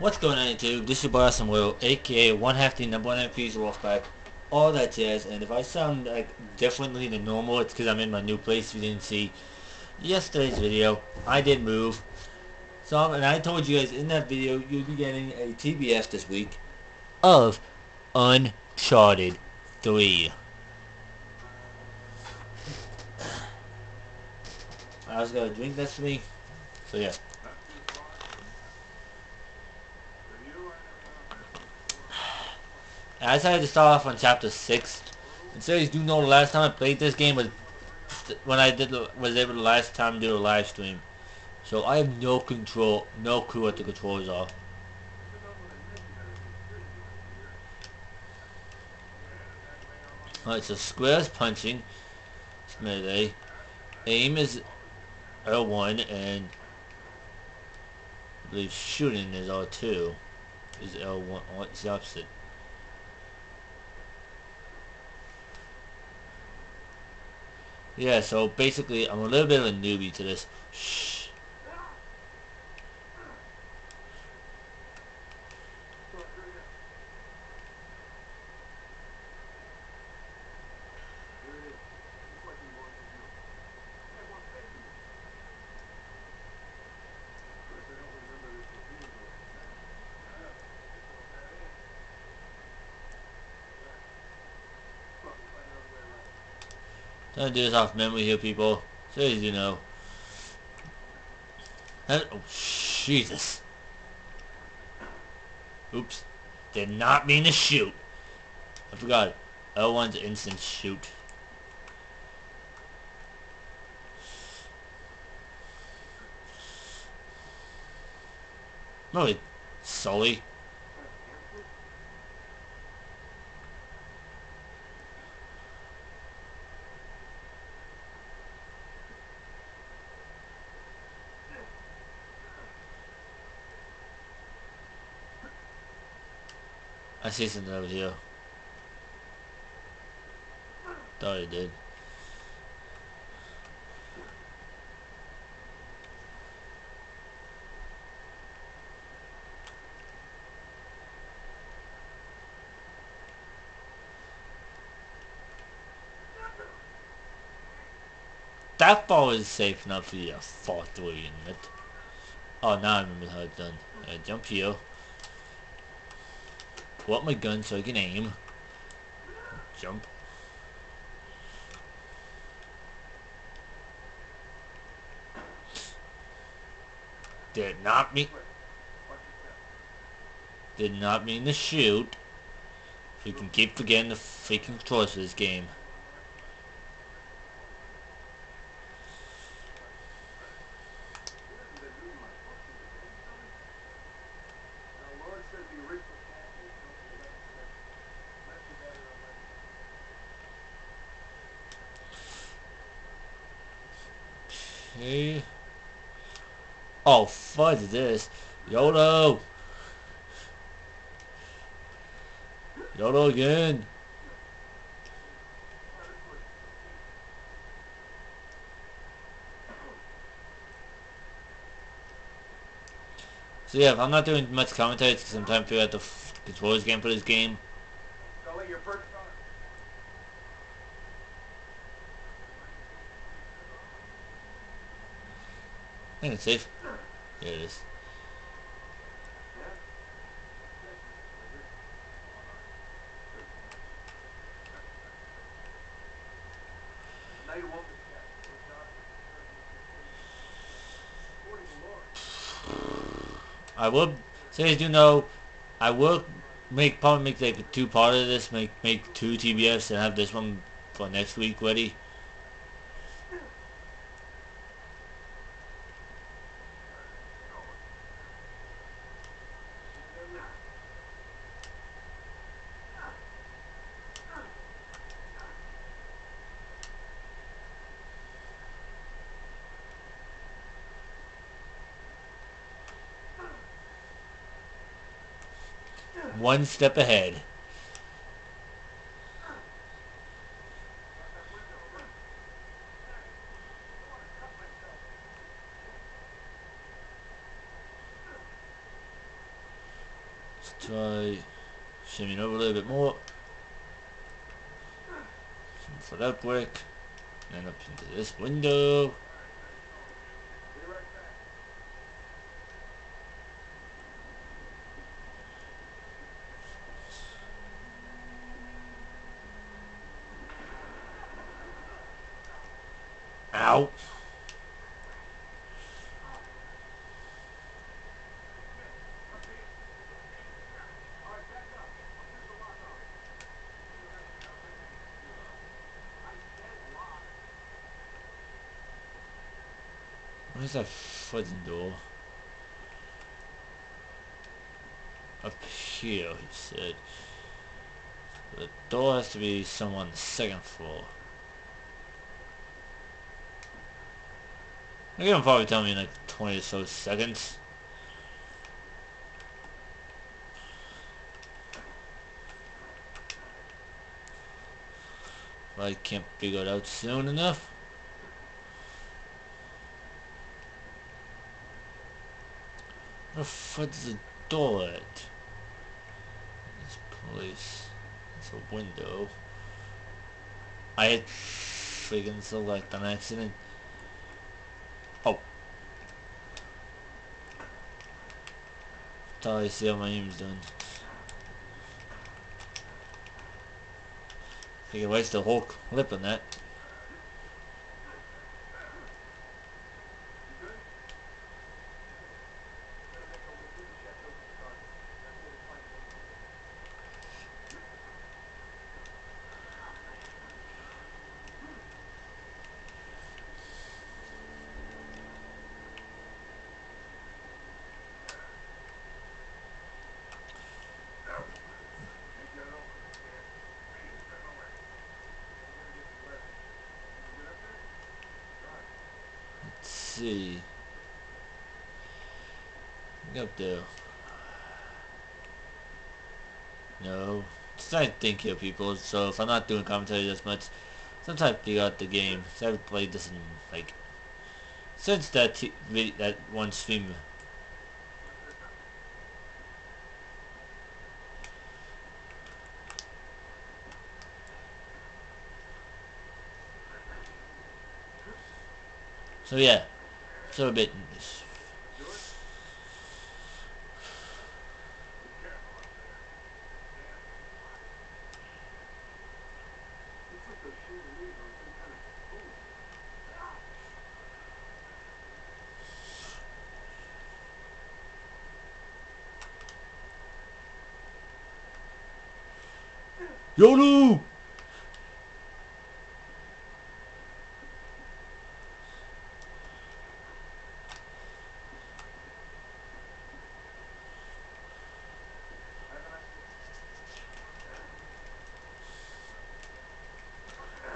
What's going on YouTube? This is your boy Will, aka one half the number one MP's Wolfpack, all that jazz, and if I sound like differently than normal, it's because I'm in my new place if you didn't see yesterday's video. I did move. So, and I told you guys in that video, you'll be getting a TBS this week of Uncharted 3. I was gonna drink this for me, so yeah. I decided to start off on chapter 6. And so you do know the last time I played this game was when I did was able to last time do a live stream. So I have no control, no clue what the controls are. Alright, so square is punching. It's melee. Aim is L1 and I believe shooting is R2. Is L1. Oh, it's the opposite. Yeah, so basically I'm a little bit of a newbie to this. Don't do this off memory here, people. So as you know. Oh, Jesus. Oops. Did not mean to shoot. I forgot. L1's instant shoot. Really, Sully. I see something over here. Thought I did. That ball is safe enough for you fall through, you know it. Oh, now I remember how it's done. Uh, jump here pull out my gun so I can aim. Jump. Did not mean... Did not mean to shoot. We can keep forgetting the freaking controls for this game. Okay. Oh, fudge this. YOLO! YOLO again. So yeah, I'm not doing much commentary, because I'm trying to figure out the controls game for this game. I. Yeah, it is. I will as you know, I will make probably make like two part of this, make make two TBS and have this one for next week ready. One step ahead. Let's try shimmying over a little bit more. For that brick. And up into this window. Ow. Where's that fucking door? Up here, he said. The door has to be somewhere on the second floor. I can probably tell me in like 20 or so seconds. I can't figure it out soon enough. Where the fuck's the door at? This place. It's a window. I had freaking select an accident. Oh. Thought I see how my aim's done. I can waste the whole clip on that. See. Up there. No. I think here people, so if I'm not doing commentary this much, sometimes figure out the game. So I've played this in like since that that one stream. So yeah. Bit... YOLO!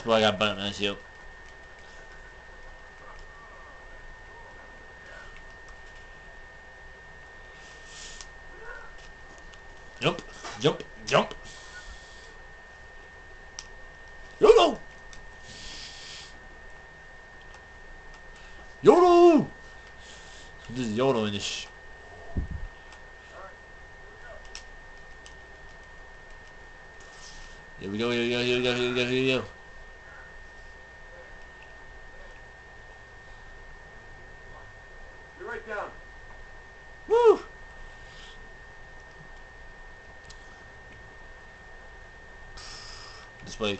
That's why I got on you. Jump, jump, jump. YOLO! YOLO! This is YOLO in this Here we go, here we go, here we go, here we go, here we go. This.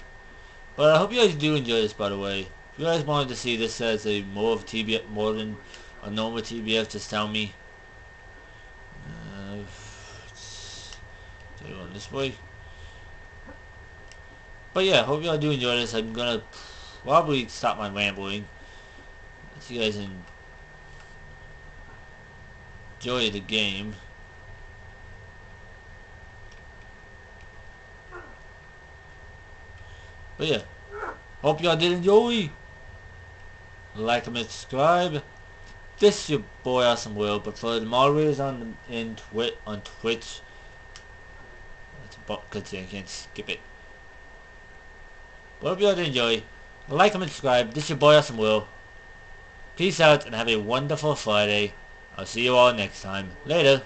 But I hope you guys do enjoy this, by the way. If you guys wanted to see this as a more of TBF, more than a normal TBF, just tell me. Uh, going this way. But yeah, hope y'all do enjoy this. I'm gonna probably stop my rambling. See you guys enjoy the game. But yeah, hope y'all did enjoy. Like and subscribe. This is your boy Awesome Will, but for the moderators on in Twit on Twitch, because I can't skip it. But hope y'all did enjoy. Like and subscribe. This is your boy Awesome Will. Peace out and have a wonderful Friday. I'll see you all next time. Later.